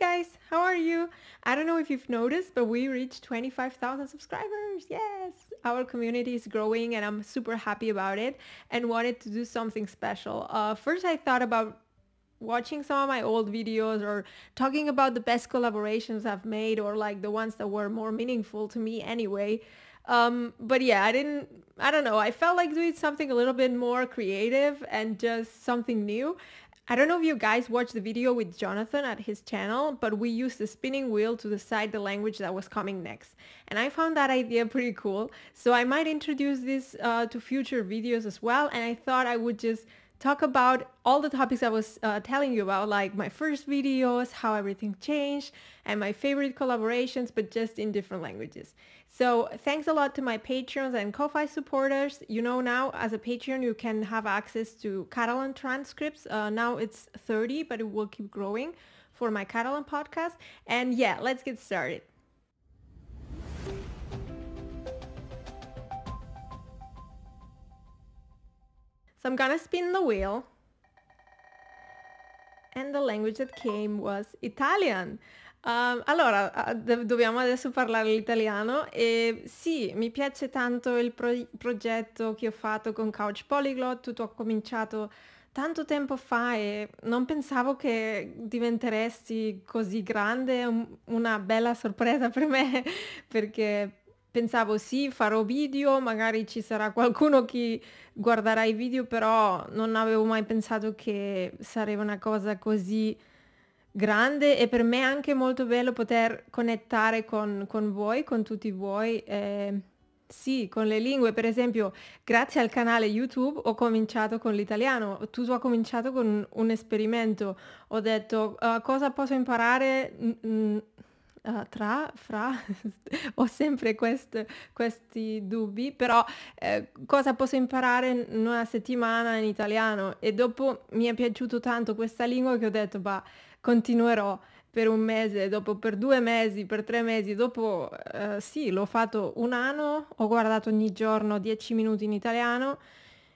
guys, how are you? I don't know if you've noticed, but we reached 25,000 subscribers. Yes, our community is growing and I'm super happy about it and wanted to do something special. Uh, first, I thought about watching some of my old videos or talking about the best collaborations I've made or like the ones that were more meaningful to me anyway. Um, but yeah, I didn't, I don't know. I felt like doing something a little bit more creative and just something new. I don't know if you guys watched the video with Jonathan at his channel, but we used the spinning wheel to decide the language that was coming next. And I found that idea pretty cool. So I might introduce this uh, to future videos as well. And I thought I would just talk about all the topics I was uh, telling you about, like my first videos, how everything changed, and my favorite collaborations, but just in different languages. So thanks a lot to my Patreons and Ko-Fi supporters. You know now as a Patreon you can have access to Catalan transcripts. Uh, now it's 30 but it will keep growing for my Catalan podcast. And yeah, let's get started. So I'm gonna spin the wheel. And the language that came was Italian. Um, allora, do- dobbiamo adesso parlare l'italiano e sì, mi piace tanto il pro- progetto che ho fatto con Couch Polyglot, tutto ha cominciato tanto tempo fa e non pensavo che diventeresti così grande, un- una bella sorpresa per me perché pensavo sì, farò video, magari ci sarà qualcuno che guarderà i video, però non avevo mai pensato che sarebbe una cosa così grande e per me è anche molto bello poter connettare con, con voi, con tutti voi. Eh, sì, con le lingue, per esempio, grazie al canale YouTube ho cominciato con l'italiano, tutto ha cominciato con un esperimento, ho detto uh, cosa posso imparare uh, tra, fra, ho sempre quest, questi dubbi, però eh, cosa posso imparare in una settimana in italiano? E dopo mi è piaciuto tanto questa lingua che ho detto, bah, continuerò per un mese, dopo per due mesi, per tre mesi, dopo eh, sì, l'ho fatto un anno, ho guardato ogni giorno 10 minuti in italiano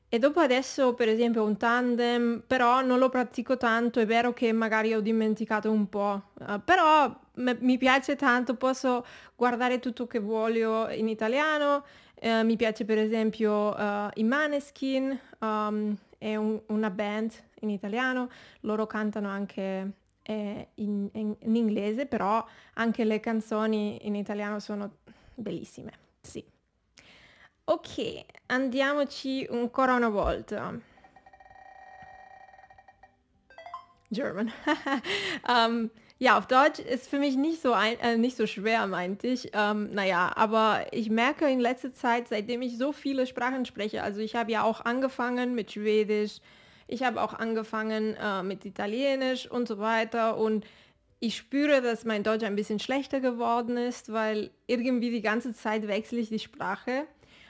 e dopo adesso per esempio un tandem, però non lo pratico tanto, è vero che magari ho dimenticato un po', uh, però mi piace tanto, posso guardare tutto che voglio in italiano, uh, mi piace per esempio uh, i Maneskin, um, è un, una band in italiano, loro cantano anche eh, in, in, in, inglese, però anche le canzoni in italiano sono bellissime. Sì. Ok, andiamoci ancora una volta. German. um, ja, auf Deutsch ist für mich nicht so, ein, äh, nicht so schwer, meinte ich. Ähm, naja, aber ich merke in letzter Zeit, seitdem ich so viele Sprachen spreche, also ich habe ja auch angefangen mit Schwedisch, ich habe auch angefangen äh, mit Italienisch und so weiter und ich spüre, dass mein Deutsch ein bisschen schlechter geworden ist, weil irgendwie die ganze Zeit wechsle ich die Sprache.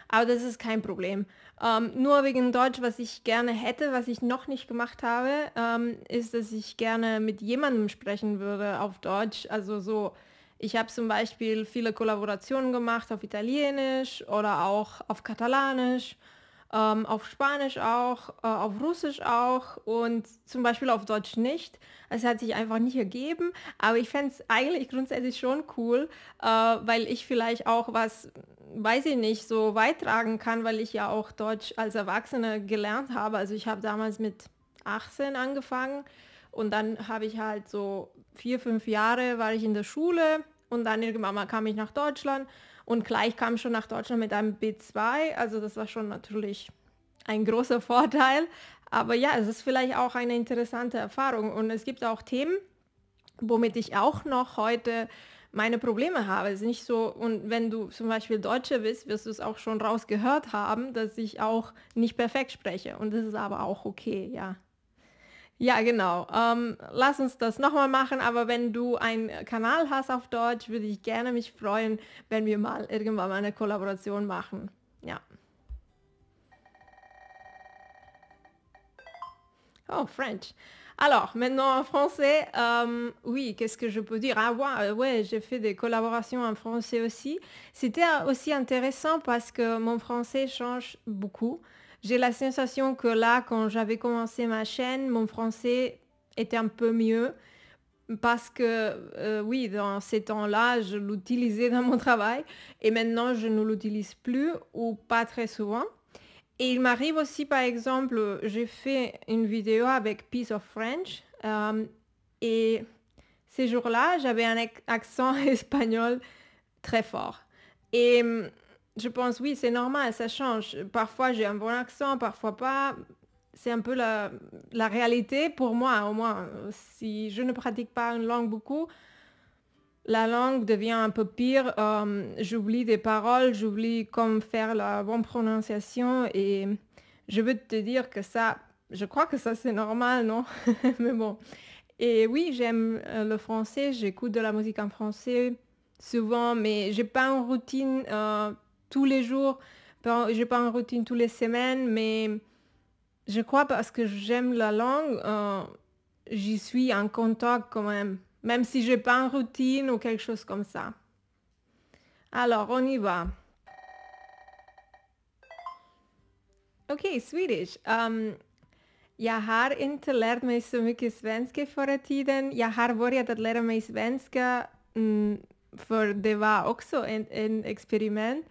Aber das ist kein Problem. Ähm, nur wegen Deutsch, was ich gerne hätte, was ich noch nicht gemacht habe, ähm, ist, dass ich gerne mit jemandem sprechen würde auf Deutsch. Also so, ich habe zum Beispiel viele Kollaborationen gemacht auf Italienisch oder auch auf Katalanisch ähm, auf Spanisch auch, äh, auf Russisch auch und zum Beispiel auf Deutsch nicht. Es hat sich einfach nicht ergeben, aber ich fände es eigentlich grundsätzlich schon cool, äh, weil ich vielleicht auch was, weiß ich nicht, so beitragen kann, weil ich ja auch Deutsch als Erwachsene gelernt habe. Also ich habe damals mit 18 angefangen und dann habe ich halt so vier, fünf Jahre war ich in der Schule und dann irgendwann mal kam ich nach Deutschland und gleich kam schon nach Deutschland mit einem B2. Also das war schon natürlich ein großer Vorteil. Aber ja, es ist vielleicht auch eine interessante Erfahrung. Und es gibt auch Themen, womit ich auch noch heute meine Probleme habe. Es ist nicht so, und wenn du zum Beispiel Deutsche bist, wirst du es auch schon rausgehört haben, dass ich auch nicht perfekt spreche. Und das ist aber auch okay, ja. Ja, genau. Ähm, lass uns das nochmal machen, aber wenn du einen Kanal hast auf Deutsch, würde ich gerne mich freuen, wenn wir mal irgendwann mal eine Kollaboration machen. Ja. Oh, French. Alors, maintenant en français, euh, oui, qu'est-ce que je peux dire? Ah ouais, ouais j'ai fait des collaborations en français aussi. C'était aussi intéressant parce que mon français change beaucoup. J'ai la sensation que là, quand j'avais commencé ma chaîne, mon français était un peu mieux. parce que euh, oui, dans ces temps-là, je l'utilisais dans mon travail et maintenant je ne l'utilise plus ou pas très souvent. Et il m'arrive aussi, par exemple, j'ai fait une vidéo avec Piece of French euh, et ces jours-là, j'avais un accent espagnol très fort. Et je pense, oui, c'est normal, ça change. Parfois, j'ai un bon accent, parfois pas. C'est un peu la, la, réalité pour moi, au moins. Si je ne pratique pas une langue beaucoup, la langue devient un peu pire. Hum, j'oublie des paroles, j'oublie comment faire la bonne prononciation. Et je veux te dire que ça, je crois que ça, c'est normal, non? Mais bon. Et oui, j'aime euh, le français, j'écoute de la musique en français souvent, mais j'ai pas une routine euh, tous les jours, j'ai pas une routine tous les semaines, mais je crois parce que j'aime la langue, euh, j'y suis en contact quand même, même si j'ai pas une routine ou quelque chose comme ça. Alors, on y va. Ok, Swedish. Um, jag har inte lärt mig så mycket svenska förra tiden. Jag har börjat att lära mig svenska mm, för det var också en experiment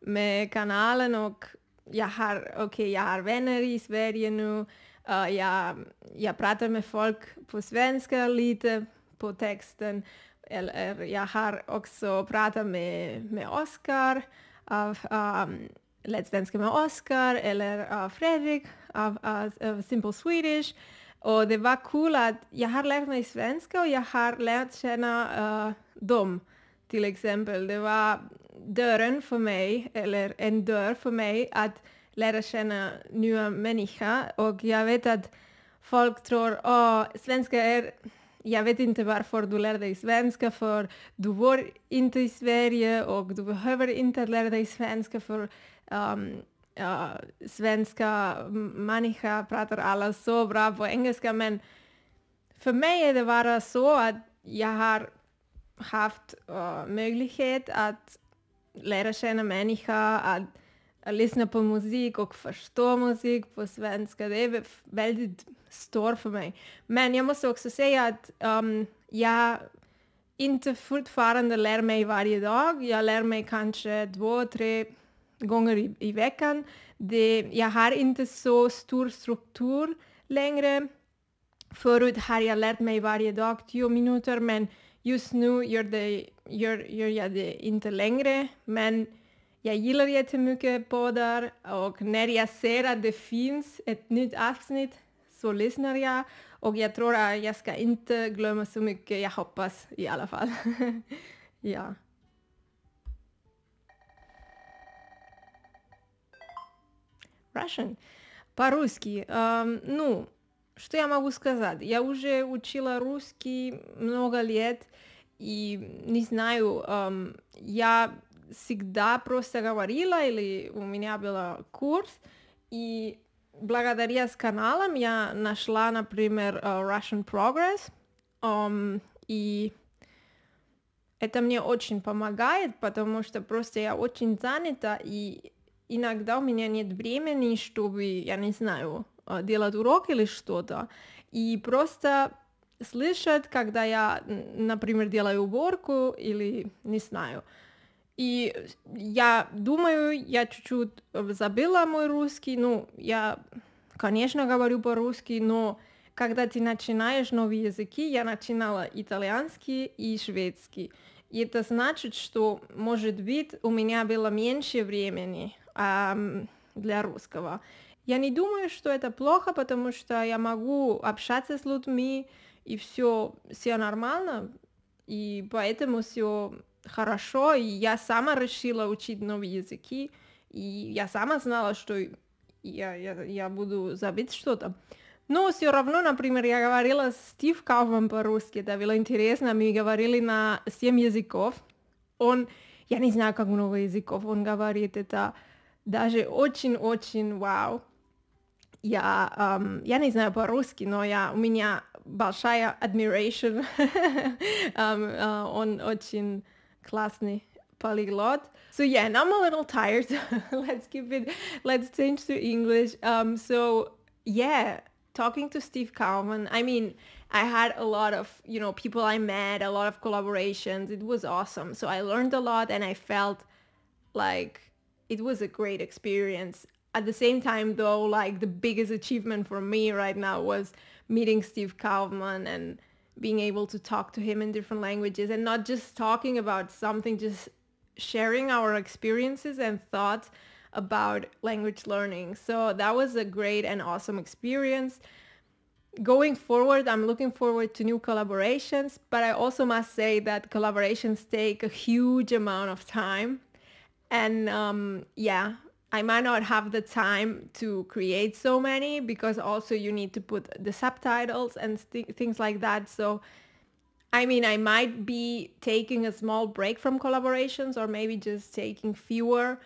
med kanalen och jag har, okay, jag har vänner i Sverige nu. Uh, jag, jag pratar med folk på svenska lite på texten. Eller jag har också pratat med, med Oskar av ehm, um, Let's Svenska med Oskar eller av Fredrik av, av, av Simple Swedish. Och det var kul cool att jag har lärt mig svenska och jag har lärt känna uh, dem till exempel. Det var dörren för mig, eller en dörr för mig att lära känna nya människor. Och jag vet att folk tror att svenska är jag vet inte varför du lär dig svenska för du bor inte i Sverige och du behöver inte lära dig svenska för um, uh, svenska människor pratar alla så bra på engelska men för mig är det bara så att jag har haft uh, möjlighet att lära känna människor, att, att lyssna på musik och förstå musik på svenska. Det är väldigt stort för mig. Men jag måste också säga att um, jag inte fortfarande lär mig varje dag. Jag lär mig kanske två, tre gånger i, i veckan. Det, jag har inte så stor struktur längre. Förut har jag lärt mig varje dag tio minuter men just nu gör, det, gör, gör jag det inte längre, men jag gillar jättemycket poddar och när jag ser att det finns ett nytt avsnitt så lyssnar jag och jag tror att jag ska inte glömma så mycket, jag hoppas i alla fall. ja. Russian. По-русски. Um, ну, что я могу сказать? Я уже учила русский много лет, и не знаю, эм, я всегда просто говорила, или у меня был курс, и благодаря с каналам я нашла, например, Russian Progress, um, и это мне очень помогает, потому что просто я очень занята, и иногда у меня нет времени, чтобы, я не знаю, делать урок или что-то. И просто слышать, когда я, например, делаю уборку или не знаю. И я думаю, я чуть-чуть забыла мой русский. Ну, я, конечно, говорю по-русски, но когда ты начинаешь новые языки, я начинала итальянский и шведский. И это значит, что, может быть, у меня было меньше времени эм, для русского. Я не думаю, что это плохо, потому что я могу общаться с людьми, и все, все нормально, и поэтому все хорошо, и я сама решила учить новые языки, и я сама знала, что я, я, я буду забыть что-то. Но все равно, например, я говорила с Стив Кауфман по-русски, это было интересно, мы говорили на 7 языков. Он, я не знаю, как много языков он говорит, это даже очень-очень вау. я, эм, я не знаю по-русски, но я, у меня большая admiration. Э, он очень классный polyglot. So yeah, and I'm a little tired. let's keep it, let's change to English. Um, so yeah, talking to Steve Kaufmann, I mean, I had a lot of, you know, people I met, a lot of collaborations. It was awesome. So I learned a lot and I felt like it was a great experience. At the same time though, like the biggest achievement for me right now was meeting Steve Kaufmann and being able to talk to him in different languages and not just talking about something, just sharing our experiences and thoughts about language learning. So that was a great and awesome experience. Going forward, I'm looking forward to new collaborations, but I also must say that collaborations take a huge amount of time. And um, yeah, I might not have the time to create so many because also you need to put the subtitles and th- things like that. So, I mean, I might be taking a small break from collaborations or maybe just taking fewer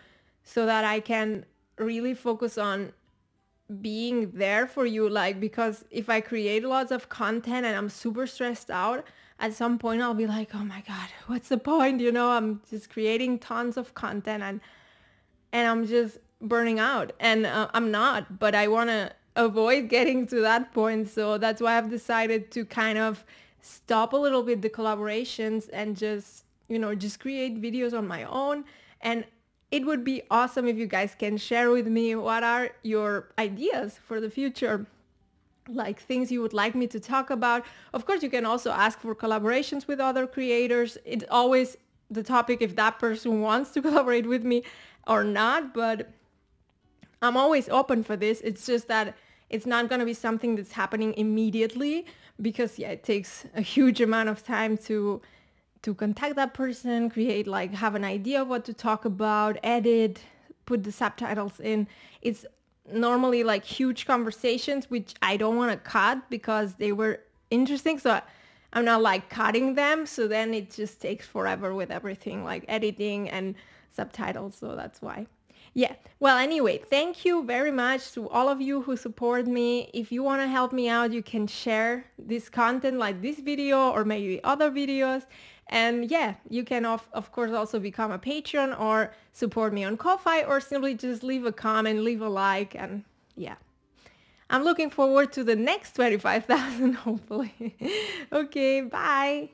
so that I can really focus on being there for you. Like, because if I create lots of content and I'm super stressed out, at some point I'll be like, oh my God, what's the point? You know, I'm just creating tons of content and and I'm just burning out and uh, I'm not, but I want to avoid getting to that point. So that's why I've decided to kind of stop a little bit the collaborations and just, you know, just create videos on my own. And it would be awesome if you guys can share with me what are your ideas for the future like things you would like me to talk about. Of course, you can also ask for collaborations with other creators. It's always the topic if that person wants to collaborate with me or not, but I'm always open for this. It's just that it's not going to be something that's happening immediately because yeah, it takes a huge amount of time to to contact that person, create like have an idea of what to talk about, edit, put the subtitles in. It's normally like huge conversations which I don't want to cut because they were interesting. So I'm not like cutting them. So then it just takes forever with everything like editing and subtitles. So that's why. Yeah. Well, anyway, thank you very much to all of you who support me. If you want to help me out, you can share this content like this video or maybe other videos. And yeah, you can of, of course also become a patron or support me on Ko-Fi or simply just leave a comment, leave a like and yeah. I'm looking forward to the next 25,000 hopefully. okay, bye.